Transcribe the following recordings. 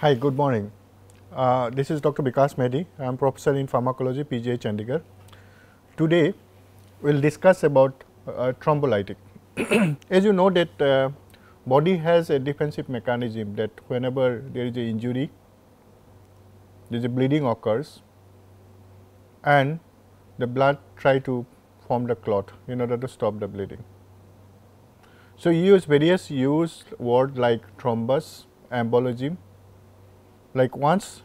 Hi, good morning. Uh, this is Dr. Bikash Medhi. I am professor in pharmacology, PGI Chandigarh. Today, we will discuss about uh, thrombolytic. As you know that uh, body has a defensive mechanism that whenever there is a injury, there is a bleeding occurs and the blood try to form the clot in order to stop the bleeding. So, you use various use word like thrombus, embolism, like once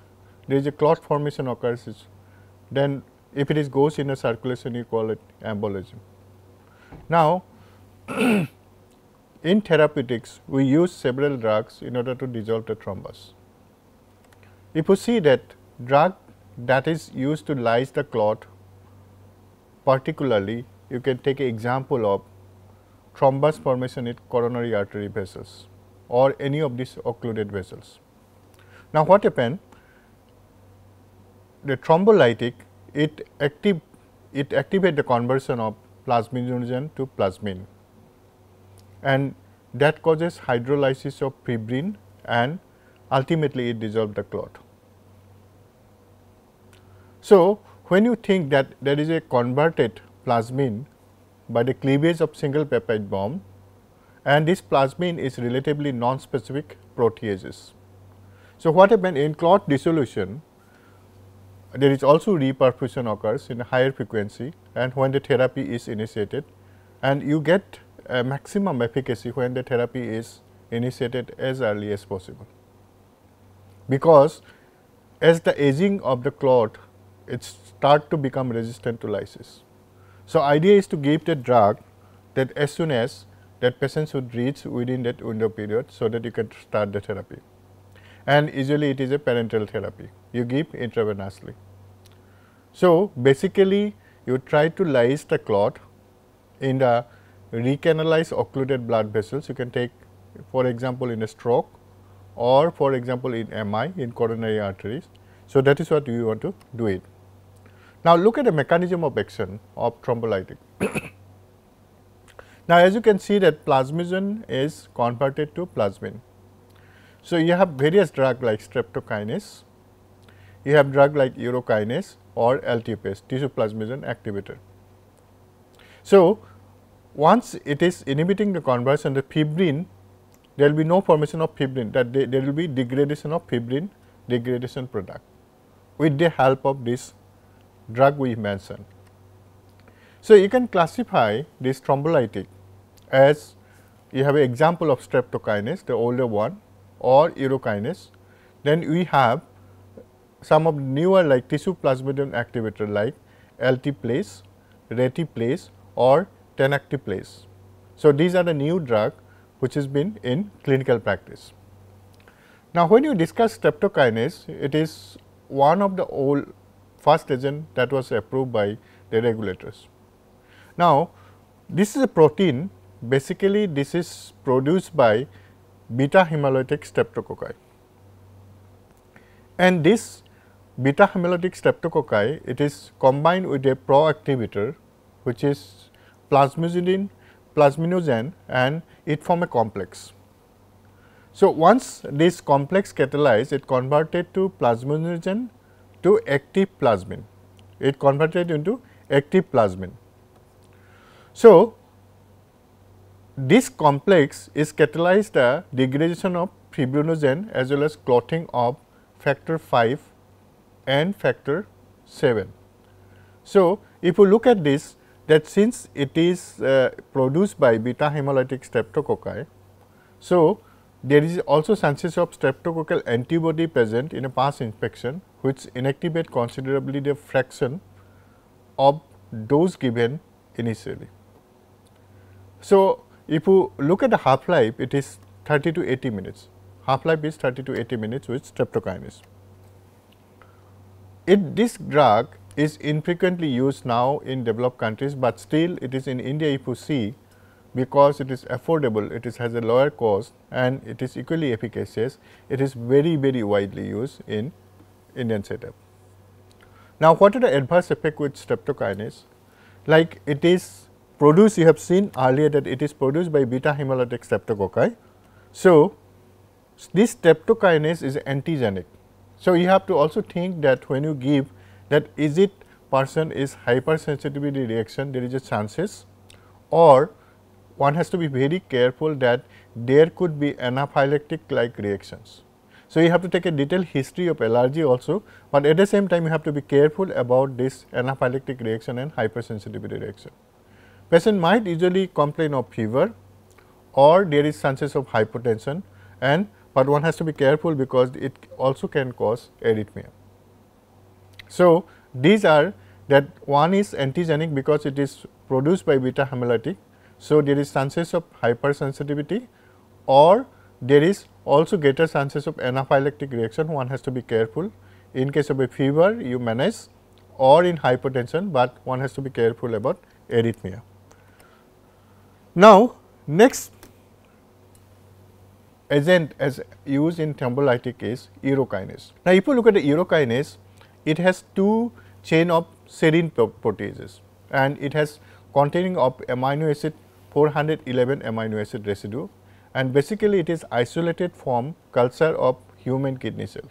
there is a clot formation occurs, then if it is goes in a circulation, you call it embolism. Now, in therapeutics, we use several drugs in order to dissolve the thrombus. If you see that drug that is used to lyse the clot, particularly you can take an example of thrombus formation in coronary artery vessels or any of these occluded vessels. Now, what happened? The thrombolytic it active it activate the conversion of plasminogen to plasmin and that causes hydrolysis of fibrin and ultimately it dissolve the clot. So, when you think that there is a converted plasmin by the cleavage of single peptide bond and this plasmin is relatively non-specific proteases. So, what happens in clot dissolution there is also reperfusion occurs in a higher frequency and when the therapy is initiated and you get a maximum efficacy when the therapy is initiated as early as possible. Because as the aging of the clot it start to become resistant to lysis. So, idea is to give the drug that as soon as that patient should reach within that window period, so that you can start the therapy and usually it is a parenteral therapy you give intravenously. So, basically you try to lyse the clot in the recanalized occluded blood vessels you can take for example, in a stroke or for example, in MI in coronary arteries. So, that is what we want to do it. Now, look at the mechanism of action of thrombolytic. now, as you can see that plasminogen is converted to plasmin so, you have various drug like streptokinase, you have drug like urokinase or alteplase tissue plasminogen activator. So, once it is inhibiting the conversion the fibrin there will be no formation of fibrin that they, there will be degradation of fibrin degradation product with the help of this drug we mentioned. So, you can classify this thrombolytic as you have an example of streptokinase the older one or urokinase. Then we have some of newer like tissue plasminogen activator like alteplase, Reteplase or Tenecteplase. So, these are the new drug which has been in clinical practice. Now, when you discuss streptokinase, it is one of the old first agent that was approved by the regulators. Now, this is a protein basically this is produced by beta hemolytic streptococci. And this beta hemolytic streptococci it is combined with a proactivator which is plasminogen, plasminogen and it form a complex. So, once this complex catalyze it converted to plasminogen to active plasmin, it converted into active plasmin. So, this complex is catalyzed the degradation of fibrinogen as well as clotting of factor 5 and factor 7. So, if you look at this that since it is uh, produced by beta hemolytic streptococci, so there is also chances of streptococcal antibody present in a past infection which inactivate considerably the fraction of dose given initially. So, if you look at the half life, it is 30 to 80 minutes. Half life is 30 to 80 minutes with streptokinase. It, this drug is infrequently used now in developed countries, but still it is in India if you see because it is affordable, it is has a lower cost and it is equally efficacious, it is very very widely used in Indian setup. Now, what are the adverse effects with streptokinase? Like it is produced, you have seen earlier that it is produced by beta hemolytic streptococci. So, this streptokinase is antigenic. So, you have to also think that when you give that is it person is hypersensitivity reaction there is a chances or one has to be very careful that there could be anaphylactic like reactions. So, you have to take a detailed history of allergy also, but at the same time you have to be careful about this anaphylactic reaction and hypersensitivity reaction. Patient might usually complain of fever or there is chances of hypotension and but one has to be careful because it also can cause arrhythmia. So, these are that one is antigenic because it is produced by beta hemolytic. So, there is chances of hypersensitivity or there is also greater chances of anaphylactic reaction one has to be careful. In case of a fever you manage or in hypertension, but one has to be careful about arrhythmia. Now, next agent as used in thrombolytic is urokinase. Now, if you look at the urokinase, it has two chain of serine proteases and it has containing of amino acid 411 amino acid residue and basically it is isolated from culture of human kidney cell.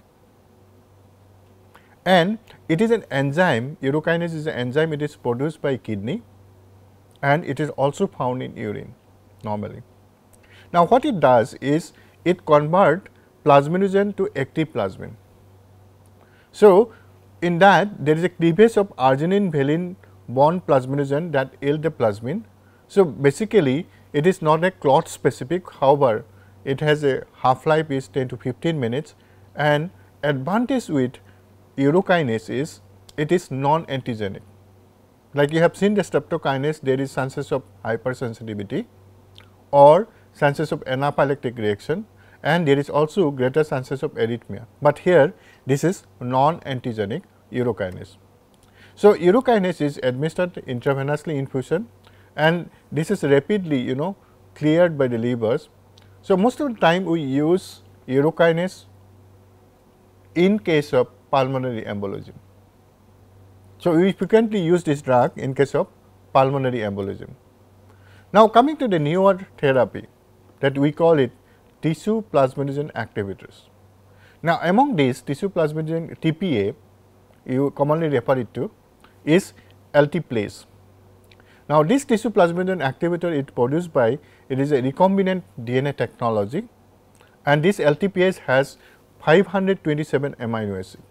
And it is an enzyme, urokinase is an enzyme, it is produced by kidney and it is also found in urine normally. Now, what it does is it convert plasminogen to active plasmin. So, in that there is a cleavage of arginine valine bond plasminogen that yield the plasmin. So, basically it is not a clot specific, however, it has a half life is 10 to 15 minutes and advantage with urokinase is it is non antigenic. Like you have seen the streptokinase there is chances of hypersensitivity or chances of anaphylactic reaction and there is also greater chances of arrhythmia, but here this is non antigenic urokinase. So, urokinase is administered intravenously infusion and this is rapidly you know cleared by the livers. So, most of the time we use urokinase in case of pulmonary embolism. So, we frequently use this drug in case of pulmonary embolism. Now, coming to the newer therapy that we call it tissue plasminogen activators. Now, among these tissue plasminogen TPA you commonly refer it to is alteplase. Now, this tissue plasminogen activator is produced by it is a recombinant DNA technology and this alteplase has 527 amino acid.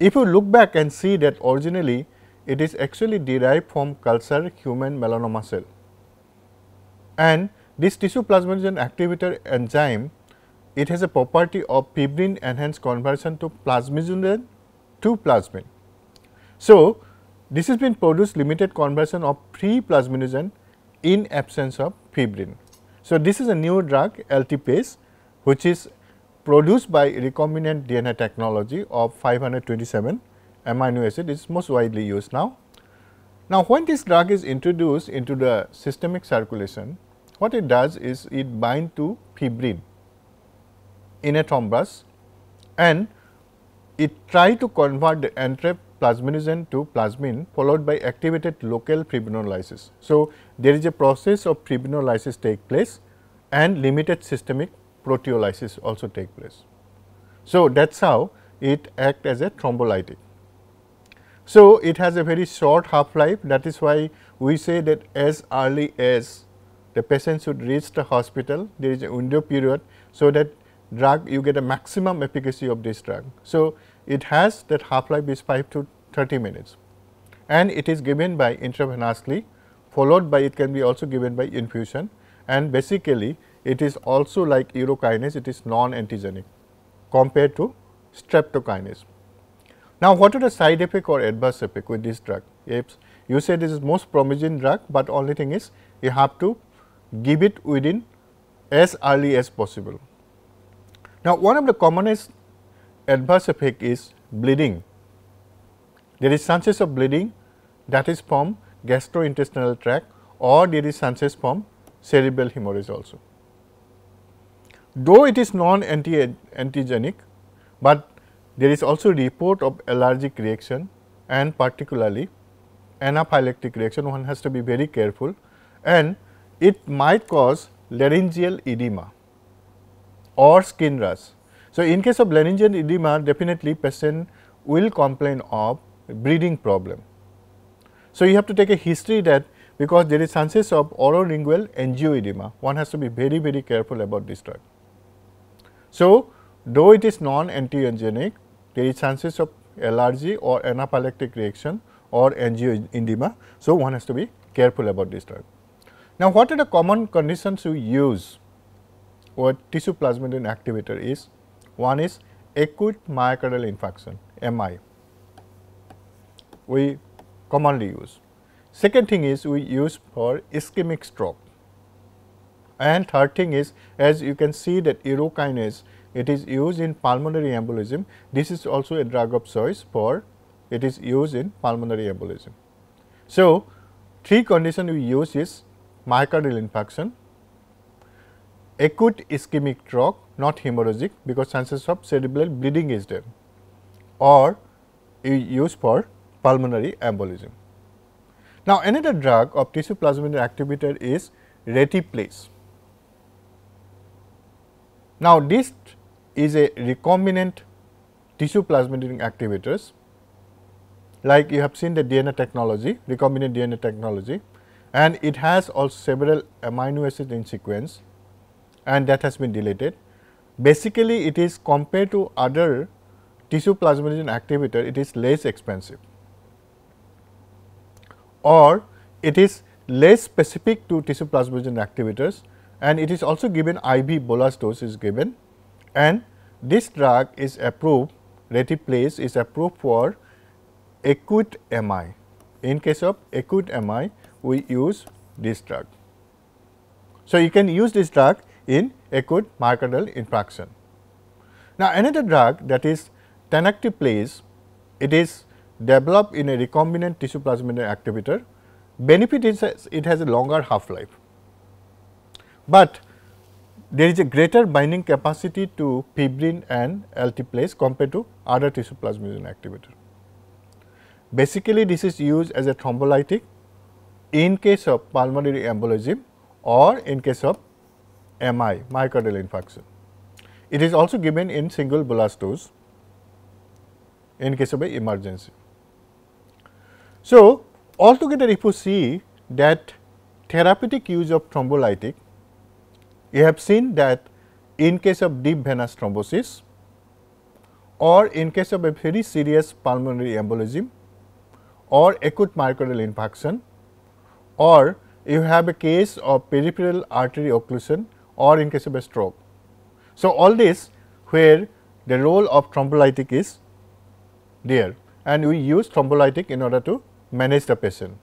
If you look back and see that originally it is actually derived from cultured human melanoma cell and this tissue plasminogen activator enzyme it has a property of fibrin enhanced conversion to plasminogen to plasmin. So, this has been produced limited conversion of free plasminogen in absence of fibrin. So, this is a new drug alteplase which is produced by recombinant DNA technology of 527 amino acid is most widely used now. Now, when this drug is introduced into the systemic circulation, what it does is it bind to fibrin in a thrombus and it try to convert the entrapped plasminogen to plasmin followed by activated local fibrinolysis. So, there is a process of fibrinolysis take place and limited systemic proteolysis also take place. So, that is how it act as a thrombolytic. So, it has a very short half life that is why we say that as early as the patient should reach the hospital there is a window period. So, that drug you get a maximum efficacy of this drug. So, it has that half life is 5 to 30 minutes and it is given by intravenously followed by it can be also given by infusion and basically it is also like urokinase it is non antigenic compared to streptokinase. Now, what are the side effect or adverse effect with this drug? You say this is most promising drug, but only thing is you have to give it within as early as possible. Now, one of the commonest adverse effect is bleeding. There is chances of bleeding that is from gastrointestinal tract or there is chances from cerebral hemorrhage also. Though it is non-antigenic, but there is also report of allergic reaction and particularly anaphylactic reaction one has to be very careful and it might cause laryngeal edema or skin rash. So, in case of laryngeal edema definitely patient will complain of breathing problem. So, you have to take a history that because there is chances of orolingual angioedema one has to be very very careful about this drug. So, though it is non-antiogenic there is chances of allergy or anaphylactic reaction or angioedema. So, one has to be careful about this drug. Now, what are the common conditions we use with tissue plasminogen activator is one is acute myocardial infarction MI we commonly use. Second thing is we use for ischemic stroke and third thing is as you can see that urokinase it is used in pulmonary embolism. This is also a drug of choice for it is used in pulmonary embolism. So, three condition we use is myocardial infarction, acute ischemic stroke not hemorrhagic because chances of cerebral bleeding is there or you use for pulmonary embolism. Now, another drug of tissue plasminogen activator is reteplase. Now, this is a recombinant tissue plasminogen activators like you have seen the DNA technology, recombinant DNA technology and it has also several amino acids in sequence and that has been deleted. Basically, it is compared to other tissue plasminogen activator, it is less expensive or it is less specific to tissue plasminogen activators and it is also given IV bolus dose is given and this drug is approved reteplase is approved for acute MI. In case of acute MI, we use this drug. So, you can use this drug in acute myocardial infarction. Now, another drug that is tenecteplase, it is developed in a recombinant tissue plasminogen activator. Benefit is it has a longer half life, but there is a greater binding capacity to fibrin and alteplase compared to other tissue plasminogen activator. Basically, this is used as a thrombolytic in case of pulmonary embolism or in case of MI, myocardial infarction. It is also given in single bolus dose in case of a emergency. So, altogether if you see that therapeutic use of thrombolytic, you have seen that in case of deep venous thrombosis or in case of a very serious pulmonary embolism or acute myocardial infarction or you have a case of peripheral artery occlusion or in case of a stroke. So, all this where the role of thrombolytic is there and we use thrombolytic in order to manage the patient.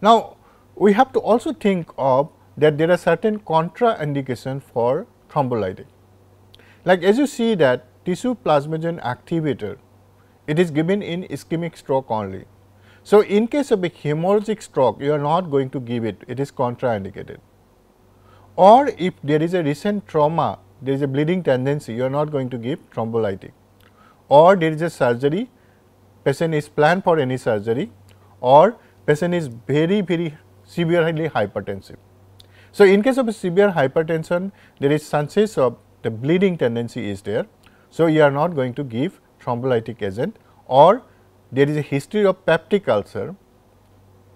Now, we have to also think of that there are certain contraindication for thrombolytic. Like as you see that tissue plasminogen activator, it is given in ischemic stroke only. So, in case of a hemorrhagic stroke, you are not going to give it, it is contraindicated. Or if there is a recent trauma, there is a bleeding tendency, you are not going to give thrombolytic. Or there is a surgery, patient is planned for any surgery, or patient is very very severely hypertensive. So, in case of severe hypertension there is chances of the bleeding tendency is there. So, you are not going to give thrombolytic agent or there is a history of peptic ulcer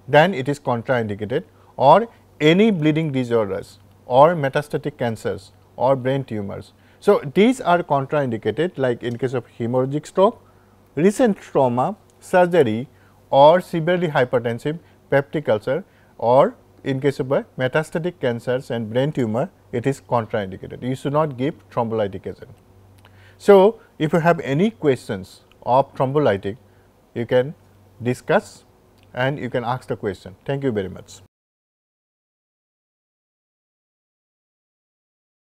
then it is contraindicated or any bleeding disorders or metastatic cancers or brain tumors. So, these are contraindicated like in case of hemorrhagic stroke, recent trauma, surgery or severely hypertensive peptic ulcer or in case of metastatic cancers and brain tumor it is contraindicated. You should not give thrombolytic agent. So, if you have any questions of thrombolytic you can discuss and you can ask the question. Thank you very much.